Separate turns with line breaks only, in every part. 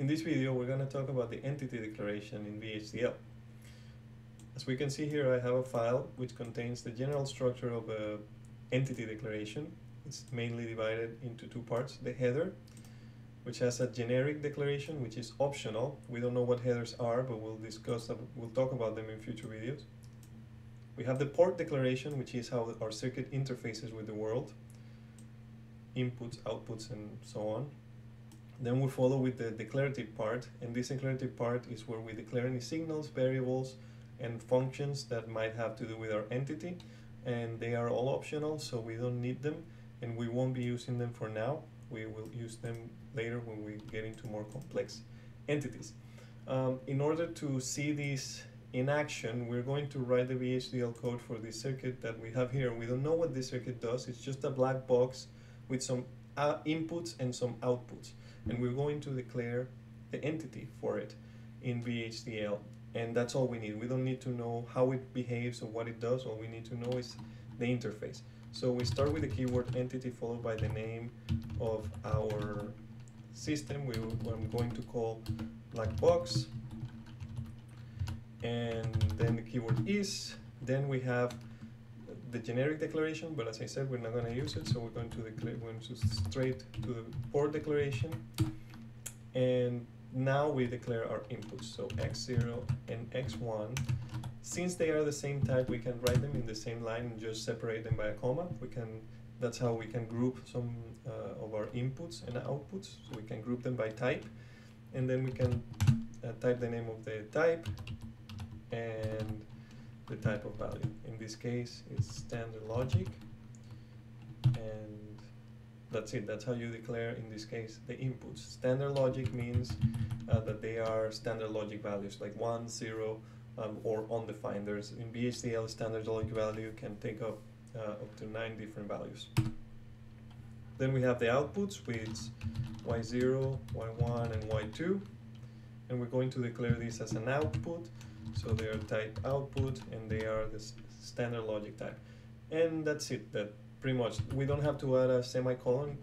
In this video, we're going to talk about the entity declaration in VHDL. As we can see here, I have a file which contains the general structure of a entity declaration. It's mainly divided into two parts. The header, which has a generic declaration, which is optional. We don't know what headers are, but we'll discuss, we'll talk about them in future videos. We have the port declaration, which is how our circuit interfaces with the world, inputs, outputs, and so on. Then we follow with the declarative part, and this declarative part is where we declare any signals, variables, and functions that might have to do with our entity, and they are all optional, so we don't need them, and we won't be using them for now. We will use them later when we get into more complex entities. Um, in order to see these in action, we're going to write the VHDL code for this circuit that we have here. We don't know what this circuit does. It's just a black box with some Uh, inputs and some outputs. And we're going to declare the entity for it in VHDL. And that's all we need. We don't need to know how it behaves or what it does. All we need to know is the interface. So we start with the keyword entity followed by the name of our system. We, I'm going to call black box and then the keyword is, then we have the generic declaration, but as I said, we're not going to use it, so we're going to declare, we're going to straight to the port declaration, and now we declare our inputs, so x0 and x1. Since they are the same type, we can write them in the same line and just separate them by a comma. We can, that's how we can group some uh, of our inputs and outputs. So we can group them by type, and then we can uh, type the name of the type, and the type of value. In this case, it's standard logic, and that's it. That's how you declare, in this case, the inputs. Standard logic means uh, that they are standard logic values, like 1, 0, um, or undefined. There's, in VHDL, standard logic value can take up uh, up to 9 different values. Then we have the outputs with y0, y1, and y2. And we're going to declare this as an output. So they are type output and they are the standard logic type. And that's it, that pretty much. We don't have to add a semicolon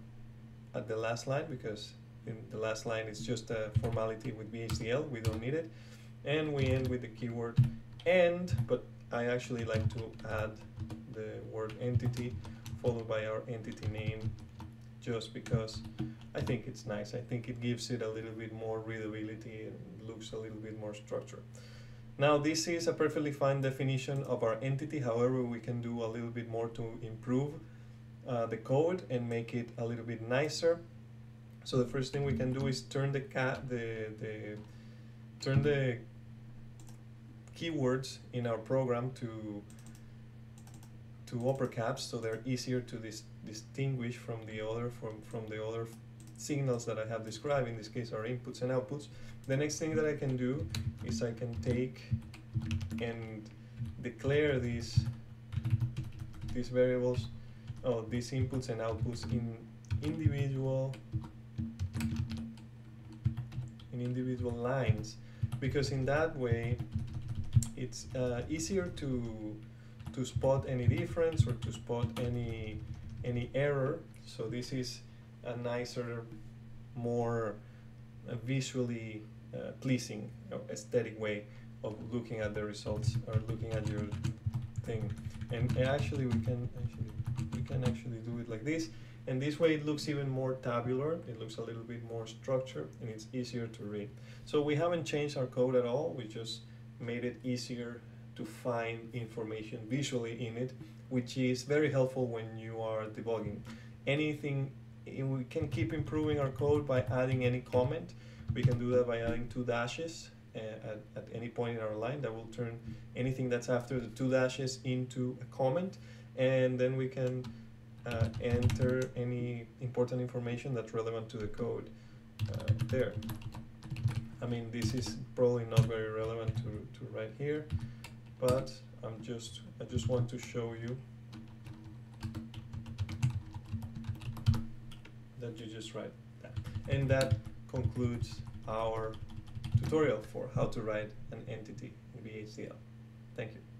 at the last line because in the last line it's just a formality with VHDL, we don't need it. And we end with the keyword end, but I actually like to add the word entity followed by our entity name just because I think it's nice. I think it gives it a little bit more readability and looks a little bit more structured. Now this is a perfectly fine definition of our entity, however we can do a little bit more to improve uh, the code and make it a little bit nicer. So the first thing we can do is turn the cat the, the turn the keywords in our program to to upper caps so they're easier to dis distinguish from the other from, from the other signals that I have described, in this case are inputs and outputs. The next thing that I can do is I can take and declare these these variables, oh, these inputs and outputs in individual in individual lines because in that way it's uh, easier to to spot any difference or to spot any any error so this is a nicer, more uh, visually uh, pleasing, aesthetic way of looking at the results or looking at your thing. And, and actually, we can actually we can actually do it like this. And this way, it looks even more tabular. It looks a little bit more structured, and it's easier to read. So we haven't changed our code at all. We just made it easier to find information visually in it, which is very helpful when you are debugging. Anything we can keep improving our code by adding any comment. We can do that by adding two dashes uh, at, at any point in our line that will turn anything that's after the two dashes into a comment and then we can uh, enter any important information that's relevant to the code uh, there. I mean this is probably not very relevant to, to write here but I'm just I just want to show you that you just write that. And that concludes our tutorial for how to write an entity in VHDL. Thank you.